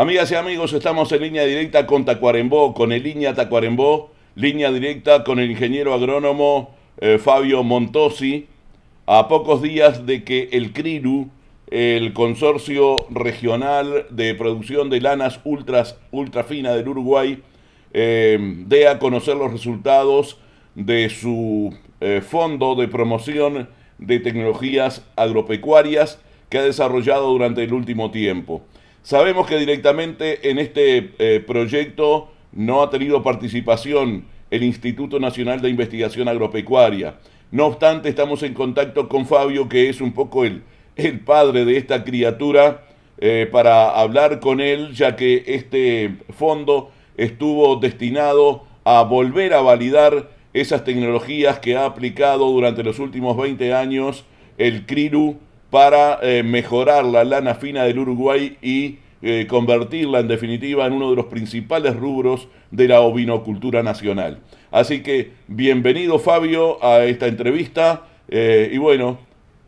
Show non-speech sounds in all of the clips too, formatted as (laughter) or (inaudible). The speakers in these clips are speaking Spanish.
Amigas y amigos, estamos en línea directa con Tacuarembó, con el línea Tacuarembó, línea directa con el ingeniero agrónomo eh, Fabio Montosi, a pocos días de que el CRIRU, el Consorcio Regional de Producción de Lanas Ultras, Ultra Fina del Uruguay, eh, dé a conocer los resultados de su eh, fondo de promoción de tecnologías agropecuarias que ha desarrollado durante el último tiempo. Sabemos que directamente en este eh, proyecto no ha tenido participación el Instituto Nacional de Investigación Agropecuaria. No obstante, estamos en contacto con Fabio, que es un poco el, el padre de esta criatura, eh, para hablar con él, ya que este fondo estuvo destinado a volver a validar esas tecnologías que ha aplicado durante los últimos 20 años el CRIRU para eh, mejorar la lana fina del Uruguay y eh, convertirla en definitiva en uno de los principales rubros de la ovinocultura nacional. Así que bienvenido Fabio a esta entrevista eh, y bueno,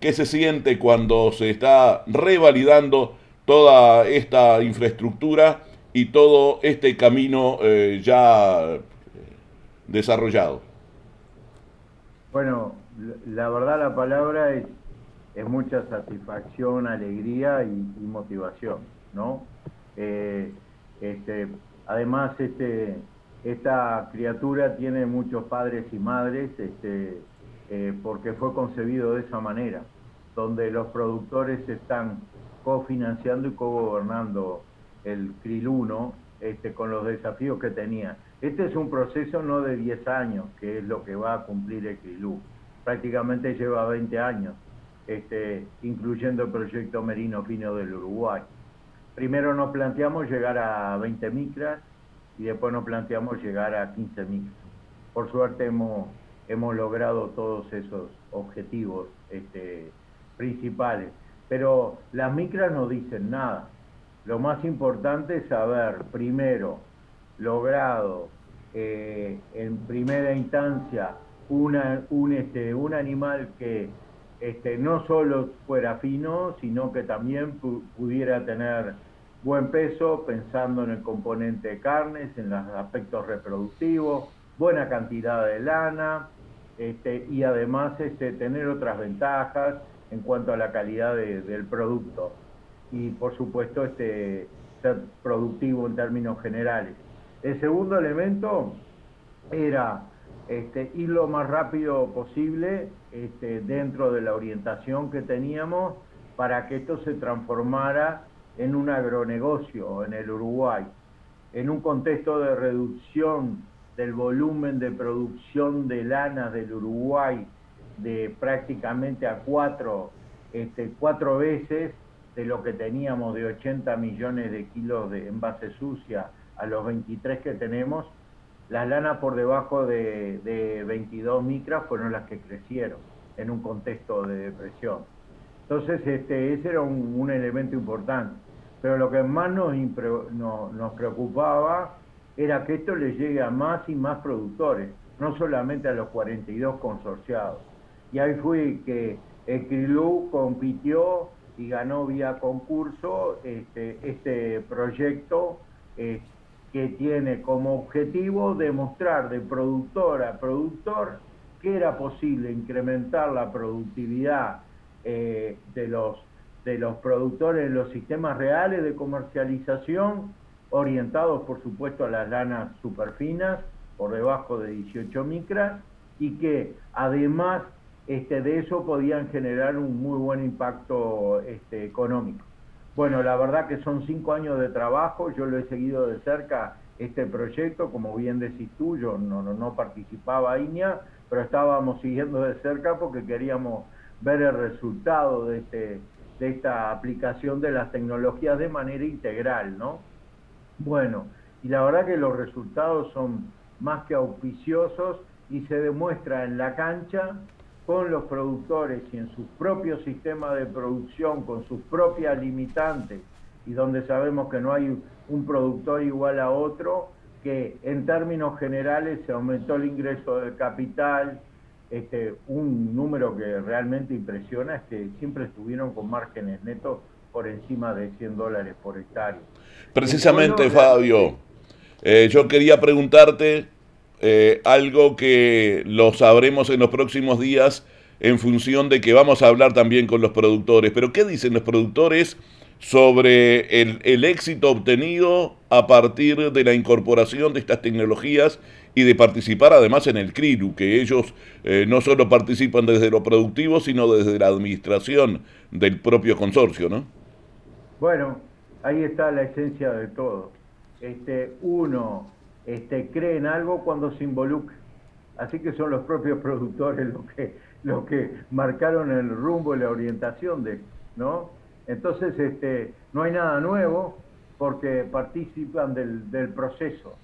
¿qué se siente cuando se está revalidando toda esta infraestructura y todo este camino ya desarrollado? Bueno, la verdad la palabra es es mucha satisfacción, alegría y, motivación, ¿no? Eh, este, además, este, esta criatura tiene muchos padres y madres, este, eh, porque fue concebido de esa manera, donde los productores están cofinanciando y cogobernando el CRIL 1 este, con los desafíos que tenía. Este es un proceso no de 10 años, que es lo que va a cumplir el CRILU. Prácticamente lleva 20 años este, incluyendo el proyecto Merino Fino del Uruguay. Primero nos planteamos llegar a 20 micras y después nos planteamos llegar a 15 micras. Por suerte hemos, hemos logrado todos esos objetivos este, principales, pero las micras no dicen nada. Lo más importante es haber primero logrado eh, en primera instancia una, un, este, un animal que este, no solo fuera fino, sino que también pudiera tener buen peso, pensando en el componente de carnes, en los aspectos reproductivos, buena cantidad de lana, este, y además este, tener otras ventajas en cuanto a la calidad del producto. Y por supuesto este, ser productivo en términos generales. El segundo elemento era este, ir lo más rápido posible este, dentro de la orientación que teníamos para que esto se transformara en un agronegocio en el Uruguay, en un contexto de reducción del volumen de producción de lana del Uruguay de prácticamente a cuatro, este, cuatro veces de lo que teníamos de 80 millones de kilos de envase sucia a los 23 que tenemos, las lanas por debajo de, 22 micras fueron las que crecieron en un contexto de depresión. Entonces, este, ese era un, elemento importante. Pero lo que más nos, preocupaba era que esto le llegue a más y más productores, no solamente a los 42 consorciados. Y ahí fue que el CRILU compitió y ganó vía concurso este, este proyecto este, que tiene como objetivo demostrar de productor a productor que era posible incrementar la productividad eh, de, los, de los productores en los sistemas reales de comercialización, orientados por supuesto a las lanas superfinas, por debajo de 18 micras, y que además este, de eso podían generar un muy buen impacto este, económico. Bueno, la verdad que son cinco años de trabajo, yo lo he seguido de cerca este proyecto, como bien decís tú, yo no, participaba INEA, pero estábamos siguiendo de cerca porque queríamos ver el resultado de, este, de esta aplicación de las tecnologías de manera integral, ¿no? Bueno, y la verdad que los resultados son más que auspiciosos y se demuestra en la cancha con los productores y en sus propios sistemas de producción, con sus propias limitantes, y donde sabemos que no hay un productor igual a otro, que en términos generales se aumentó el ingreso del capital, este, un número que realmente impresiona es que siempre estuvieron con márgenes netos por encima de 100 dólares por hectárea. Precisamente, Fabio, eh, yo quería preguntarte eh, algo que lo sabremos en los próximos días en función de que vamos a hablar también con los productores. Pero ¿qué dicen los productores sobre el, éxito obtenido a partir de la incorporación de estas tecnologías y de participar además en el CRIRU, que ellos eh, no solo participan desde lo productivo, sino desde la administración del propio consorcio, ¿no? Bueno, ahí está la esencia de todo. Este, uno este, cree en algo cuando se involucra. Así que son los propios (laughs) productores los que, los que marcaron el rumbo y la orientación de, ¿no? Entonces, este, no hay nada nuevo porque participan del, del proceso,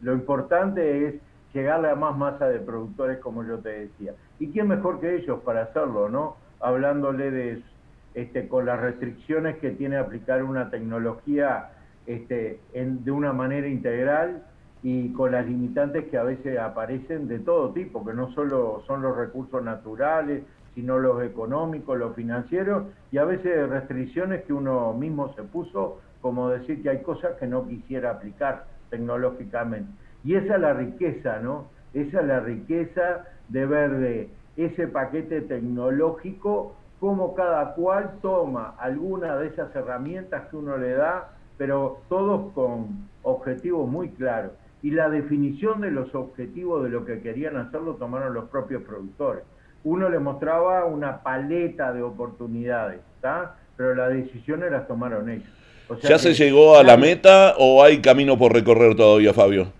Lo importante es llegarle a más masa de productores, como yo te decía. ¿Y quién mejor que ellos para hacerlo, no? Hablándole de, este, con las restricciones que tiene aplicar una tecnología este, de una manera integral y con las limitantes que a veces aparecen de todo tipo, que no solo son los recursos naturales, sino los económicos, los financieros, y a veces restricciones que uno mismo se puso, como decir que hay cosas que no quisiera aplicar tecnológicamente. Y esa es la riqueza, ¿no? Esa es la riqueza de ver de ese paquete tecnológico, cómo cada cual toma alguna de esas herramientas que uno le da, pero todos con objetivos muy claros y la definición de los objetivos de lo que querían hacer lo tomaron los propios productores. Uno le mostraba una paleta de oportunidades, ¿está? pero las decisiones las tomaron ellos. ¿Ya se llegó a la meta o hay camino por recorrer todavía, Fabio?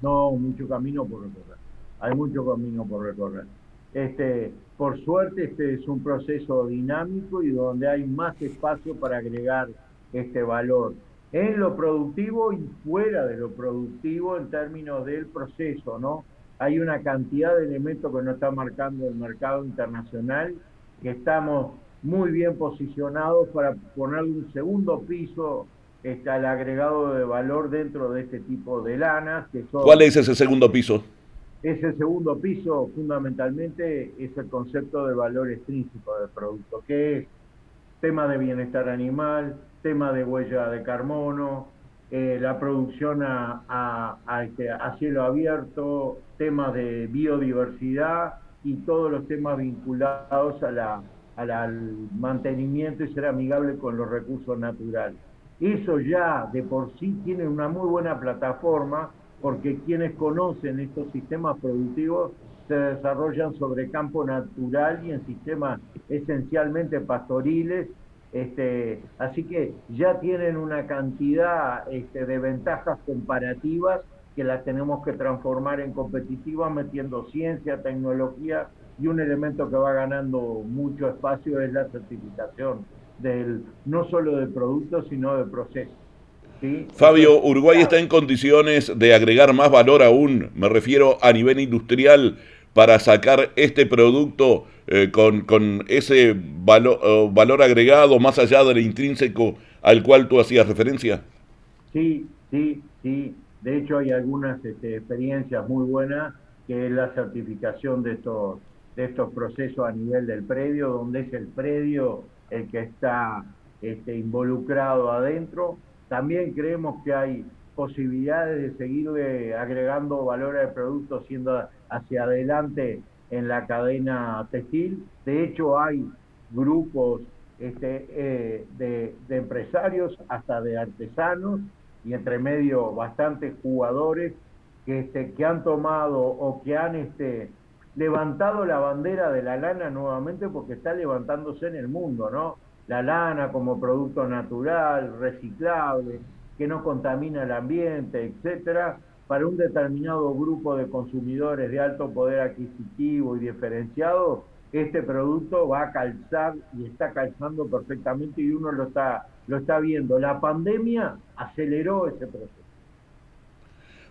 No, mucho camino por recorrer. Hay mucho camino por recorrer. Este, por suerte, este es un proceso dinámico y donde hay más espacio para agregar este valor en lo productivo y fuera de lo productivo en términos del proceso, ¿no? Hay una cantidad de elementos que nos está marcando el mercado internacional que estamos muy bien posicionados para ponerle un segundo piso este, al agregado de valor dentro de este tipo de lanas. Que ¿Cuál es ese segundo piso? Ese segundo piso fundamentalmente es el concepto de valor extrínseco del producto, que es tema de bienestar animal, tema de huella de carbono, eh, la producción este, a, cielo abierto, temas de biodiversidad y todos los temas vinculados a la, al mantenimiento y ser amigable con los recursos naturales. Eso ya de por sí tiene una muy buena plataforma porque quienes conocen estos sistemas productivos se desarrollan sobre campo natural y en sistemas esencialmente pastoriles este, así que ya tienen una cantidad este, de ventajas comparativas que las tenemos que transformar en competitivas metiendo ciencia, tecnología y un elemento que va ganando mucho espacio es la certificación del no solo de productos sino de procesos. Fabio, Uruguay está en condiciones de agregar más valor aún, me refiero a nivel industrial, para sacar este producto eh, con, con, ese valor, eh, valor agregado más allá del intrínseco al cual tú hacías referencia? Sí, sí, sí. De hecho hay algunas este, experiencias muy buenas que es la certificación de estos, de estos procesos a nivel del predio, donde es el predio el que está este, involucrado adentro. También creemos que hay posibilidades de seguir agregando valor al producto siendo hacia adelante en la cadena textil. De hecho, hay grupos este, eh, de, empresarios, hasta de artesanos, y entre medio bastantes jugadores que, este, que han tomado o que han este, levantado la bandera de la lana nuevamente porque está levantándose en el mundo, ¿no? La lana como producto natural, reciclable, que no contamina el ambiente, etcétera para un determinado grupo de consumidores de alto poder adquisitivo y diferenciado, este producto va a calzar y está calzando perfectamente y uno lo está, lo está viendo. La pandemia aceleró ese proceso.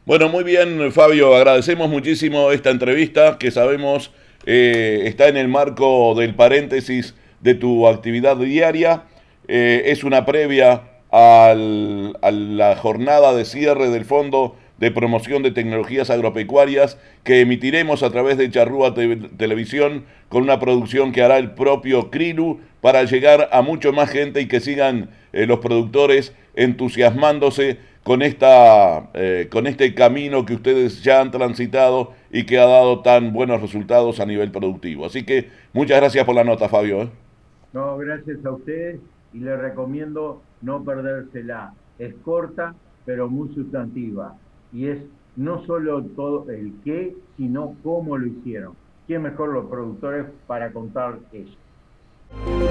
Bueno, muy bien, Fabio, agradecemos muchísimo esta entrevista que sabemos eh, está en el marco del paréntesis de tu actividad diaria. Eh, es una previa a la jornada de cierre del fondo de promoción de tecnologías agropecuarias que emitiremos a través de Charrúa Televisión con una producción que hará el propio Krilu para llegar a mucho más gente y que sigan eh, los productores entusiasmándose con, esta, eh, con este camino que ustedes ya han transitado y que ha dado tan buenos resultados a nivel productivo. Así que muchas gracias por la nota, Fabio. ¿eh? No, gracias a ustedes y les recomiendo no perdérsela. Es corta, pero muy sustantiva. Y es no solo todo el qué, sino cómo lo hicieron. ¿Quién mejor los productores para contar eso?